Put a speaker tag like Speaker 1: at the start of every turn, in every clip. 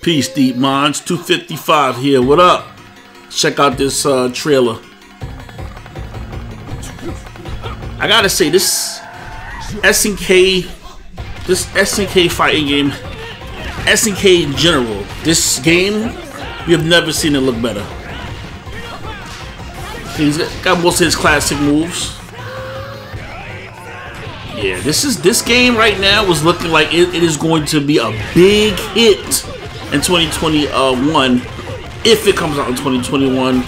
Speaker 1: Peace, Deep Minds. 255 here. What up? Check out this uh, trailer. I gotta say, this SNK, this SNK fighting game, SNK in general, this game, we have never seen it look better. He's got most of his classic moves. Yeah, this is this game right now was looking like it, it is going to be a big hit in 2021 uh, if it comes out in 2021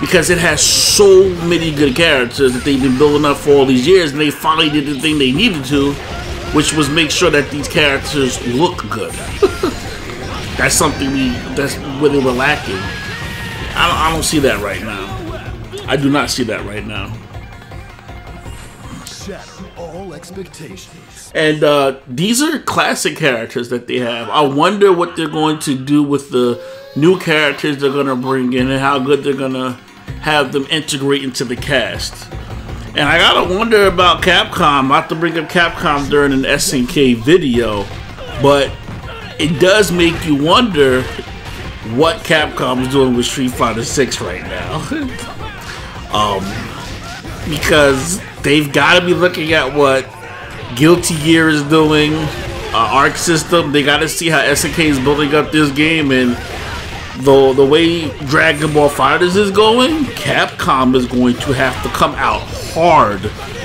Speaker 1: because it has so many good characters that they've been building up for all these years and they finally did the thing they needed to which was make sure that these characters look good. That's something we that's where they were lacking. I don't, I don't see that right now. I do not see that right now
Speaker 2: shatter all expectations.
Speaker 1: And uh, these are classic characters that they have. I wonder what they're going to do with the new characters they're going to bring in and how good they're going to have them integrate into the cast. And I gotta wonder about Capcom. Not to bring up Capcom during an SNK video, but it does make you wonder what Capcom is doing with Street Fighter 6 right now. um, because they've got to be looking at what Guilty Gear is doing, uh, Arc System. They got to see how SNK is building up this game, and the the way Dragon Ball FighterZ is going, Capcom is going to have to come out hard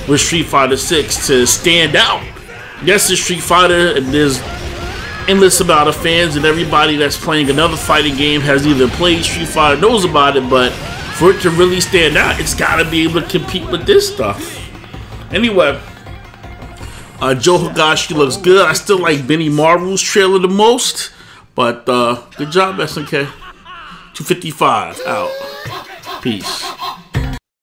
Speaker 1: with Street Fighter 6 to stand out. Yes, it's Street Fighter, and there's endless amount of fans, and everybody that's playing another fighting game has either played Street Fighter, knows about it, but for it to really stand out, it's got to be able to compete with this stuff. Anyway, uh, Joe Higashi looks good. I still like Benimaru's trailer the most, but uh, good job, SNK. 255 out. Peace.